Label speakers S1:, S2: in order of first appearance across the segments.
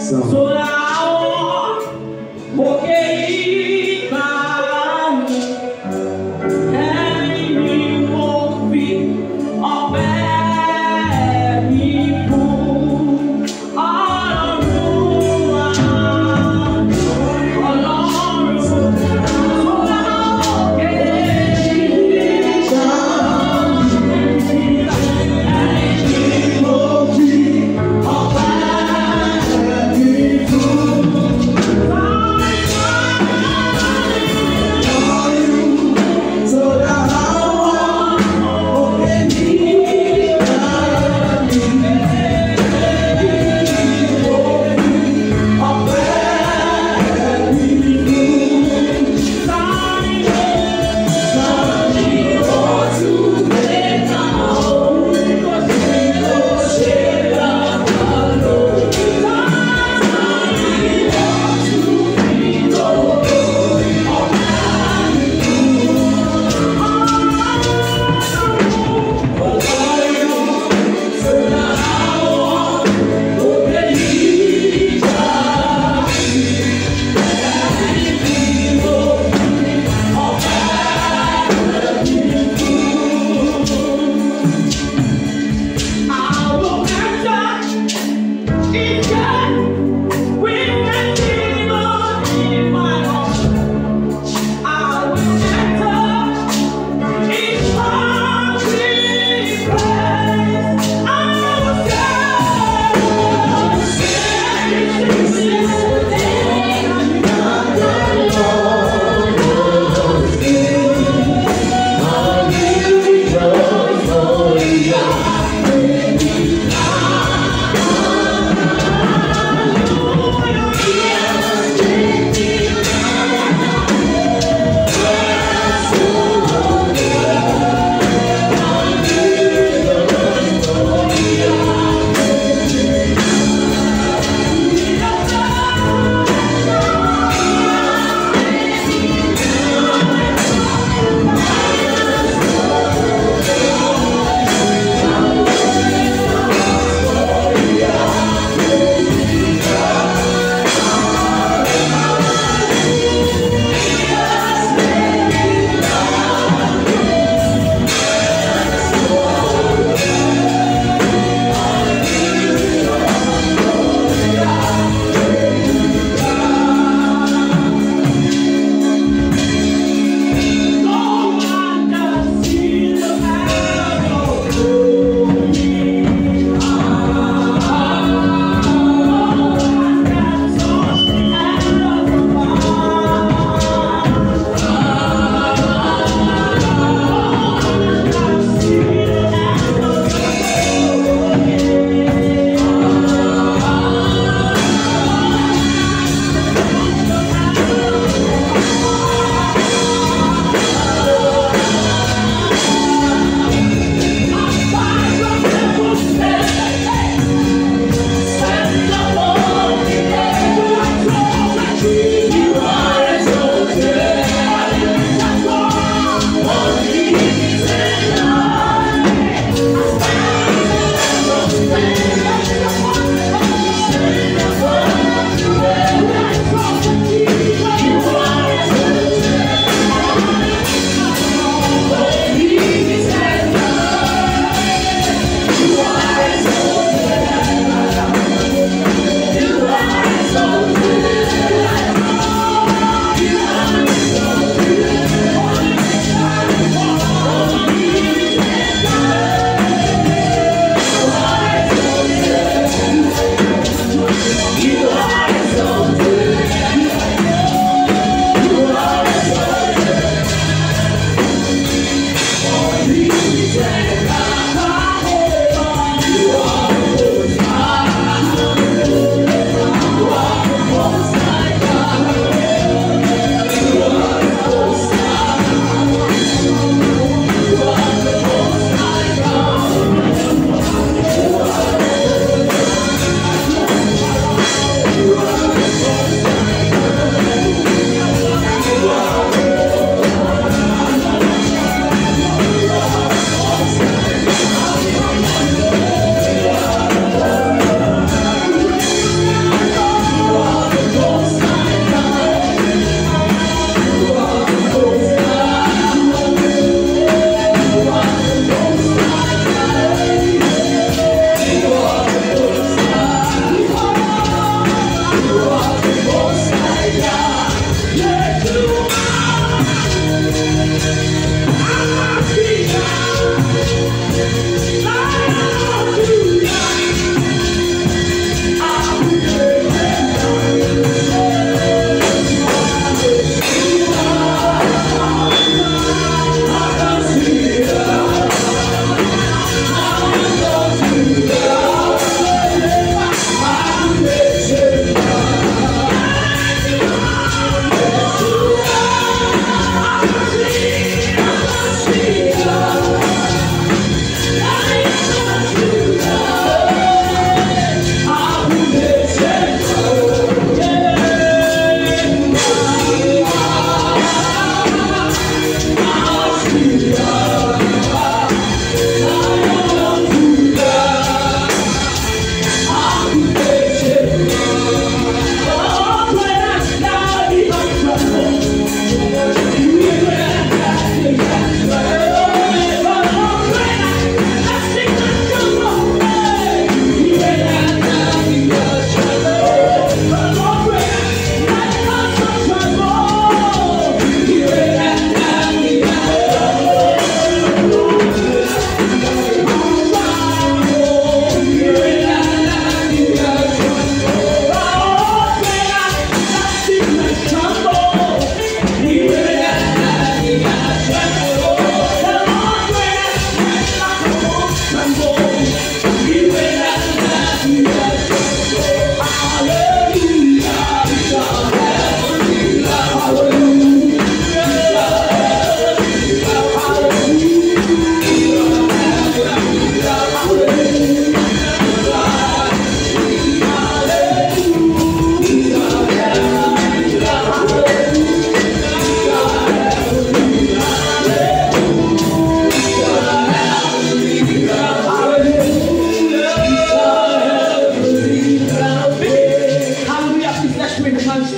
S1: Hallelujah.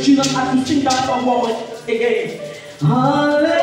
S1: Jesus as we sing that song one again. Hallelujah.